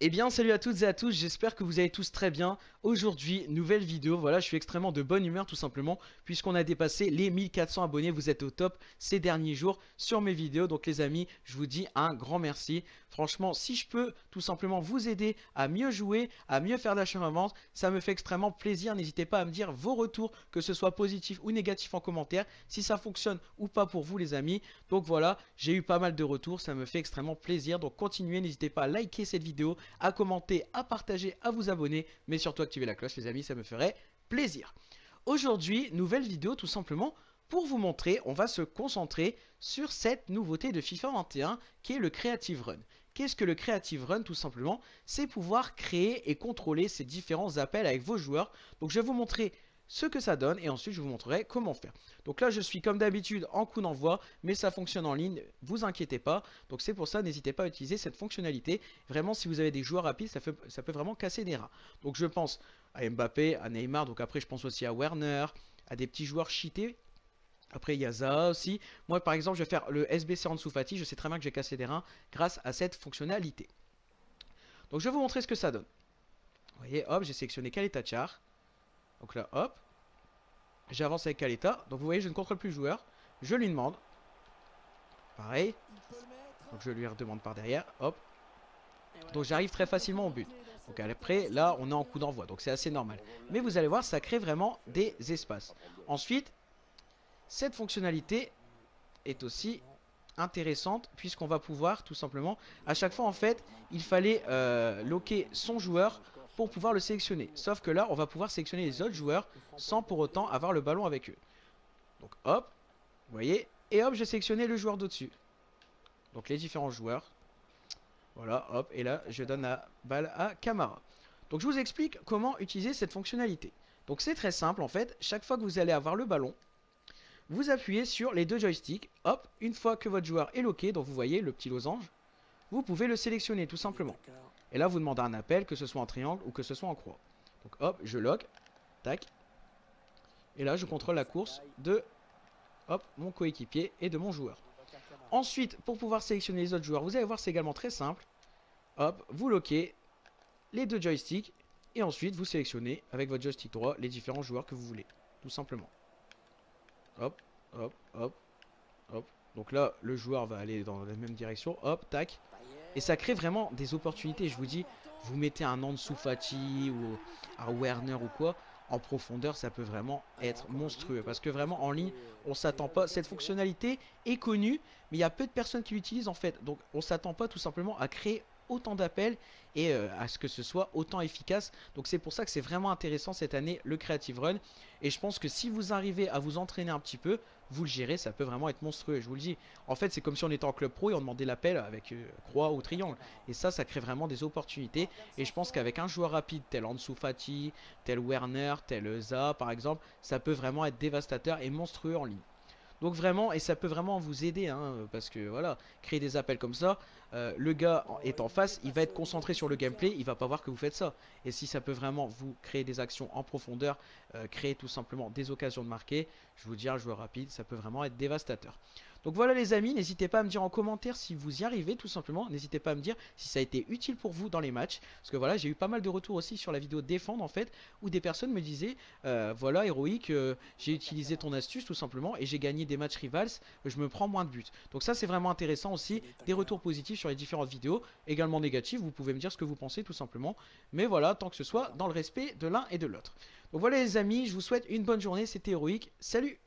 Eh bien salut à toutes et à tous, j'espère que vous allez tous très bien. Aujourd'hui, nouvelle vidéo, voilà, je suis extrêmement de bonne humeur tout simplement, puisqu'on a dépassé les 1400 abonnés, vous êtes au top ces derniers jours sur mes vidéos. Donc les amis, je vous dis un grand merci. Franchement, si je peux tout simplement vous aider à mieux jouer, à mieux faire d'achat-vente, ça me fait extrêmement plaisir. N'hésitez pas à me dire vos retours, que ce soit positif ou négatif en commentaire, si ça fonctionne ou pas pour vous les amis. Donc voilà, j'ai eu pas mal de retours, ça me fait extrêmement plaisir. Donc continuez, n'hésitez pas à liker cette vidéo, à commenter, à partager, à vous abonner, mais surtout activer la cloche les amis, ça me ferait plaisir. Aujourd'hui, nouvelle vidéo tout simplement pour vous montrer, on va se concentrer sur cette nouveauté de FIFA 21 qui est le Creative Run. Qu'est-ce que le Creative Run tout simplement? C'est pouvoir créer et contrôler ces différents appels avec vos joueurs. Donc je vais vous montrer ce que ça donne et ensuite je vous montrerai comment faire. Donc là je suis comme d'habitude en coup d'envoi mais ça fonctionne en ligne, vous inquiétez pas. Donc c'est pour ça n'hésitez pas à utiliser cette fonctionnalité. Vraiment si vous avez des joueurs rapides ça, peut vraiment casser des rats. Donc je pense à Mbappé, à Neymar, donc après je pense aussi à Werner, à des petits joueurs cheatés. Après il y a aussi. Moi par exemple je vais faire le SBC en dessous je sais très bien que j'ai cassé des reins grâce à cette fonctionnalité. Donc je vais vous montrer ce que ça donne. Vous voyez, hop, j'ai sélectionné Char. Donc là, hop. J'avance avec Kaleta. Donc vous voyez, je ne contrôle plus le joueur. Je lui demande. Pareil. Donc je lui redemande par derrière. Hop. Donc j'arrive très facilement au but. Donc après, là, on est en coup d'envoi. Donc c'est assez normal. Mais vous allez voir, ça crée vraiment des espaces. Ensuite, cette fonctionnalité est aussi intéressante puisqu'on va pouvoir tout simplement à chaque fois en fait il fallait euh, loquer son joueur pour pouvoir le sélectionner. Sauf que là, on va pouvoir sélectionner les autres joueurs sans pour autant avoir le ballon avec eux. Donc hop, vous voyez, et hop, j'ai sélectionné le joueur d'au-dessus. Donc les différents joueurs. Voilà, hop, et là, je donne la balle à Camara. Donc je vous explique comment utiliser cette fonctionnalité. Donc c'est très simple en fait, chaque fois que vous allez avoir le ballon, vous appuyez sur les deux joysticks, hop, une fois que votre joueur est loqué, donc vous voyez le petit losange, vous pouvez le sélectionner tout simplement. Et là, vous demandez un appel, que ce soit en triangle ou que ce soit en croix. Donc hop, je log. Tac. Et là, je contrôle la course de hop, mon coéquipier et de mon joueur. Ensuite, pour pouvoir sélectionner les autres joueurs, vous allez voir, c'est également très simple. Hop, vous loquez les deux joysticks. Et ensuite, vous sélectionnez avec votre joystick droit les différents joueurs que vous voulez. Tout simplement. Hop, hop, hop, hop. Donc là, le joueur va aller dans la même direction. Hop, tac. Et ça crée vraiment des opportunités. Je vous dis, vous mettez un Ansu Fati ou un Werner ou quoi, en profondeur, ça peut vraiment être monstrueux. Parce que vraiment, en ligne, on s'attend pas. Cette fonctionnalité est connue, mais il y a peu de personnes qui l'utilisent en fait. Donc, on s'attend pas tout simplement à créer autant d'appels et euh, à ce que ce soit autant efficace. Donc c'est pour ça que c'est vraiment intéressant cette année le Creative Run. Et je pense que si vous arrivez à vous entraîner un petit peu, vous le gérez, ça peut vraiment être monstrueux. Je vous le dis. En fait, c'est comme si on était en club pro et on demandait l'appel avec euh, croix ou triangle. Et ça, ça crée vraiment des opportunités. Et je pense qu'avec un joueur rapide tel Ansu Fati, tel Werner, tel Za par exemple, ça peut vraiment être dévastateur et monstrueux en ligne. Donc vraiment, et ça peut vraiment vous aider, hein, parce que voilà, créer des appels comme ça, euh, le gars est en face, il va être concentré sur le gameplay, il va pas voir que vous faites ça. Et si ça peut vraiment vous créer des actions en profondeur, euh, créer tout simplement des occasions de marquer, je vous dis un joueur rapide, ça peut vraiment être dévastateur. Donc voilà les amis, n'hésitez pas à me dire en commentaire si vous y arrivez tout simplement. N'hésitez pas à me dire si ça a été utile pour vous dans les matchs. Parce que voilà, j'ai eu pas mal de retours aussi sur la vidéo défendre en fait. Où des personnes me disaient, euh, voilà héroïque, euh, j'ai utilisé ton astuce tout simplement. Et j'ai gagné des matchs rivals, je me prends moins de buts. Donc ça c'est vraiment intéressant aussi. Des retours positifs sur les différentes vidéos. Également négatifs, vous pouvez me dire ce que vous pensez tout simplement. Mais voilà, tant que ce soit dans le respect de l'un et de l'autre. Donc voilà les amis, je vous souhaite une bonne journée, c'était héroïque. Salut